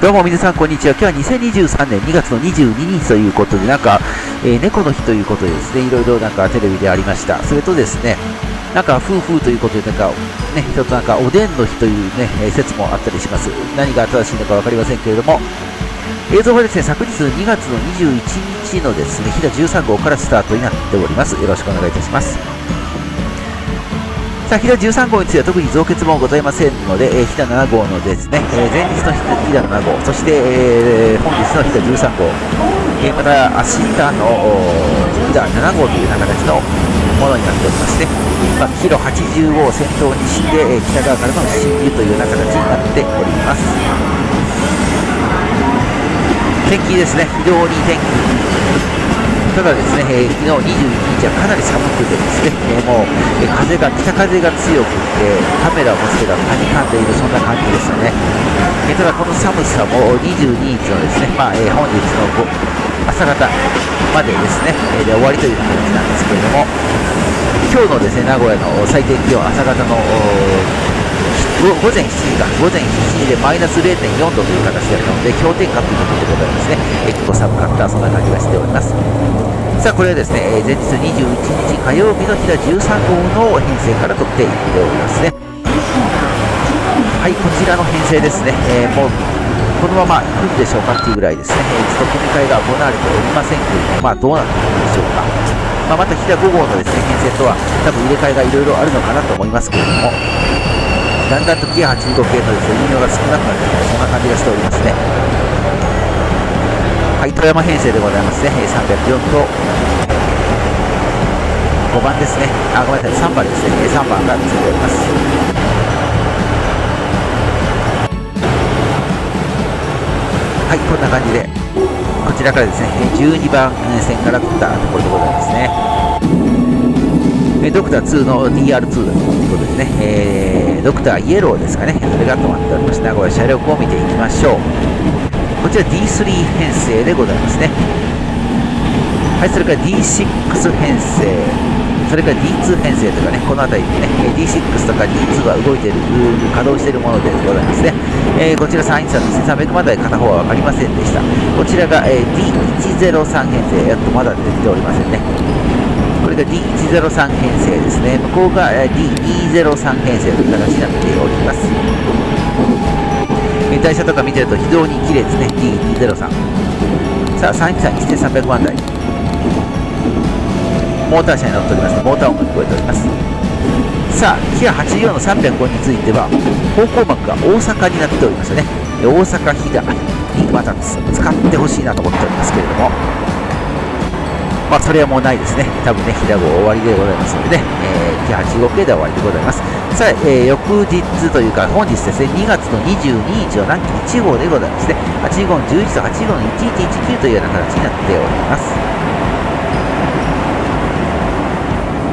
どうも皆さんこんにちは。今日は2023年2月の22日ということで、なんか、えー、猫の日ということでですね、いろいろなんかテレビでありました。それとですね、なんか夫婦ということで、なんか、ね、ちょっとなんかおでんの日というね、え説もあったりします。何が正しいのか分かりませんけれども、映像はですね、昨日2月の21日のですね、飛騨13号からスタートになっております。よろしくお願いいたします。さあ、飛騨13号については特に増結もございませんので、えー、飛騨7号のですね、えー、前日の飛騨7号、そして、えー、本日の飛騨13号、えー、また明日の飛騨7号というような形のものになっておりまして、まあ、キロ80号を先頭にして、えー、北側からの進入というような形になっております。天気ですね、非常に天気ただですね、えー、昨日21日はかなり寒くてですね、えー、もう、えー、風が、北風が強くて、カメラを持つ手がパニカんでいる、そんな感じですよね。えただこの寒さも22日のですね、まあえ本日の朝方までですね、えで終わりという感じなんですけれども、今日のですね、名古屋の最低気温、朝方の午前7時か、午前7時でマイナス0.4度という形だったので、氷点下ということでございますね。え結構寒かった、そんな感じがしております。さあ、これはですね、前日21日火曜日の日田13号の編成から撮っていっておりますね。はい、こちらの編成ですね。えー、もうこのまま行くんでしょうかっていうぐらいですね、えー、ずっと組み替えが行われておりませんけれども、まあどうなっていくんでしょうか。まあ、また飛騨5号のですね、編成とは多分入れ替えがいろいろあるのかなと思いますけれども、だんだんとキア85系のですね運用が少なくなってきたそんな感じがしておりますね。はい富山編成でございますね。304と5番ですね。あごめんなさい。3番ですね。3番がついております。はいこんな感じでこちらからですね12番線から取ったところでございますね。えドクター2の DR2 ということでね、えー、ドクターイエローですかね、それが止まっておりまして、名古屋車両を見ていきましょう。こちら D3 編成でございますね。はい、それから D6 編成、それから D2 編成とかね、この辺りでね、D6 とか D2 が動いてる、稼働しているものでございますね。えー、こちら313の1300まで片方は分かりませんでした。こちらが、えー、D103 編成、やっとまだ出ておりませんね。これが D103 編成ですね。向こうが D203 編成という形になっております。台車とか見てると非常に綺麗ですね。D203。さあ、313 1300万台。モーター車に乗っております。モーター音が聞こえております。さあ、キア84の305については、方向幕が大阪になっておりましたね。大阪飛騨にまた使ってほしいなと思っておりますけれども、まあ、それはもうないですね。多分ね、ひだご終わりでございますのでね、えー、T85 系で終わりでございます。さあ、えー、翌日というか、本日ですね、2月の22日は南紀1号でございますね。8号の11と8号の1119というような形になっております。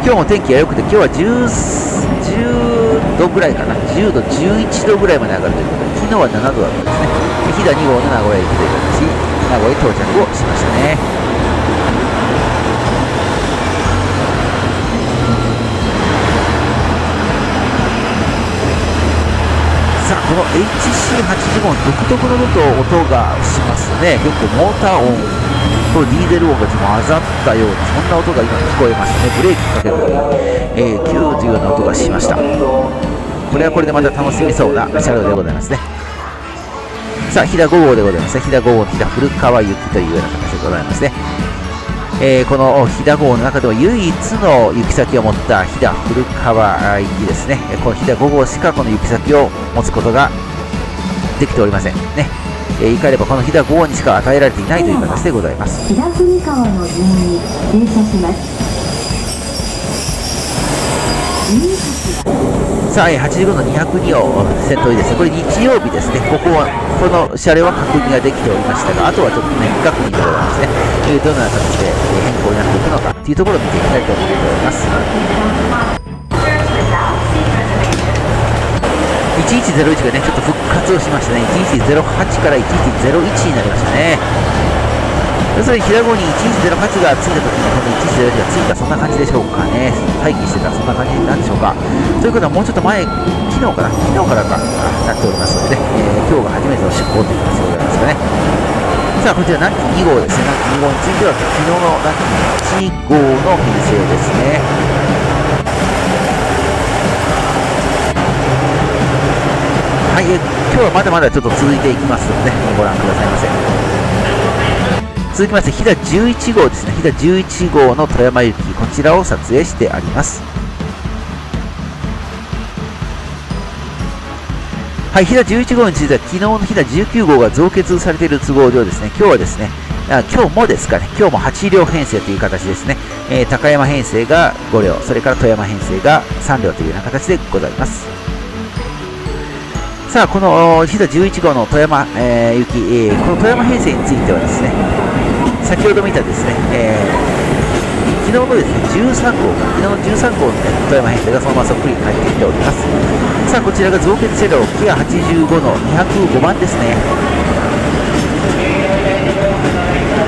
今日も天気が良くて、今日は10、10度ぐらいかな。10度、11度ぐらいまで上がるということで、昨日は7度だったんですね。飛騨2号の名古屋駅という形、名古屋に到着をしましたね。この HC85 独特の音がしますね。結構モーター音とディーゼル音が混ざったようなそんな音が今聞こえますね。ブレーキかけるとに、えー、キューというような音がしました。これはこれでまた楽しみそうな車両でございますね。さあ飛騨5号でございますね。飛騨5号飛騨古川行きというような形でございますね。えー、この飛騨号の中でも唯一の行き先を持った飛騨古川行きですね、この飛騨5号しかこの行き先を持つことができておりませんね。えー、言い換えればこの飛騨5号にしか与えられていないという形でございます。飛騨古川の順に停車します。さあ、85の202を先頭にですね、これ日曜日ですね、ここは、この車両は確認ができておりましたが、あとはちょっとね、未確認でございますね、えどのような形で変更になっていくのかというところを見ていきたいと思っております。1101がね、ちょっと復活をしましたね。1108から1101になりましたね。要するに平子に1108がついた時にこの1108がついたそんな感じでしょうかね。待機してたそんな感じなんでしょうか。ということはもうちょっと前昨日から昨日からかなっておりますのでね、えー、今日が初めての出航という形でございますかね。さあこちら南紀2号ですね。南紀2号については昨日の南紀1号の編成ですね。はい、え今日はまだまだちょっと続いていきますので、ご覧くださいませ。続きまして、飛騨11号ですね。飛騨11号の富山行き、こちらを撮影してあります。はい、飛騨11号については、昨日の飛騨19号が増結されている都合上ですね、今日はですね、あ今日もですかね、今日も8両編成という形ですね、えー、高山編成が5両、それから富山編成が3両というような形でございます。さあ、この飛騨11号の富山、えー、行き、えー、この富山編成についてはですね、先ほど見たですね、えー、昨日のですね、13号、昨日の13号の、ね、富山編成がそのままそっくり帰ってきております。さあ、こちらが増結車両、キア85の205番ですね。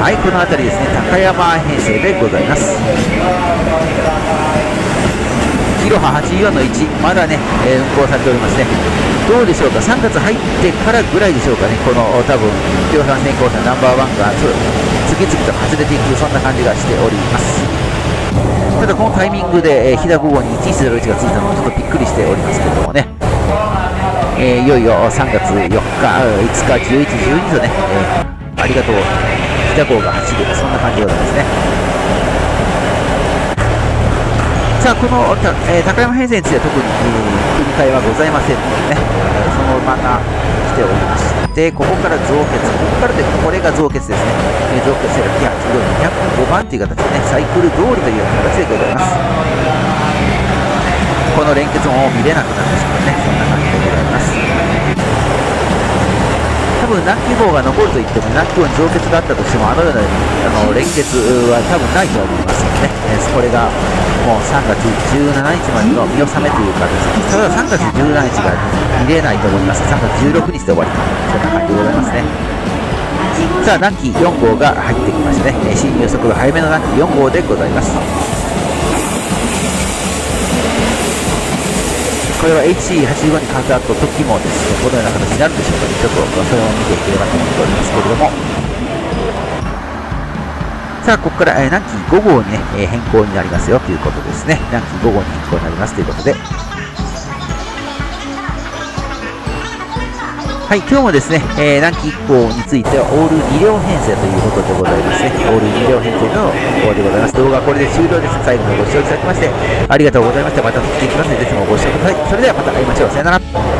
はい、この辺りですね、高山編成でございます。キロ波84の1、まだね、えー、運行されておりますね。どうでしょうか、3月入ってからぐらいでしょうかね、この多分、量産先行車ナンバーワンが次々と外れていく、そんな感じがしております。ただこのタイミングで、えー、飛騨5号に1101がついたのもちょっとびっくりしておりますけどもね、えー、いよいよ3月4日、5日、11、12とね、えー、ありがとう、飛騨号が走る、そんな感じでございますね。さあ、この、えー、高山編成については特に、えー、組み替えはございませんのでね、えー、そのまま来ておりましたて、ここから増血、ここからでこれが増血ですね、えー、増結してる8キロ205番という形でね、サイクル通りという形でございます。この連結も見れなくなってしまうね、そんな感じでございます。多分南紀号が残るといっても南紀号に増結があったとしてもあのようなあの連結は多分ないと思いますので、ね、えー、これがもう3月17日までの見納めという形ですただ3月17日が見れないと思います。3月16日で終わり。とそんな感じでございますねさあ南紀4号が入ってきましたね。進入速度早めの南紀4号でございます。これは HC85 に関わった時もですね、このような形になるんでしょうかね。ちょっとそれを見ていければと思っておりますけれども、さあ、ここから、えー、南紀5号にね、え、変更になりますよということですね。南紀5号に変更になりますということで。はい、今日もですね、えー、南紀1号についてはオール2両編成ということでございますね。オール2両編成の方でございます。動画はこれで終了です。最後までご視聴いただきまして、ありがとうございました。また撮っていきますので、ぜひもご視聴ください。それではまた会いましょう。さよなら。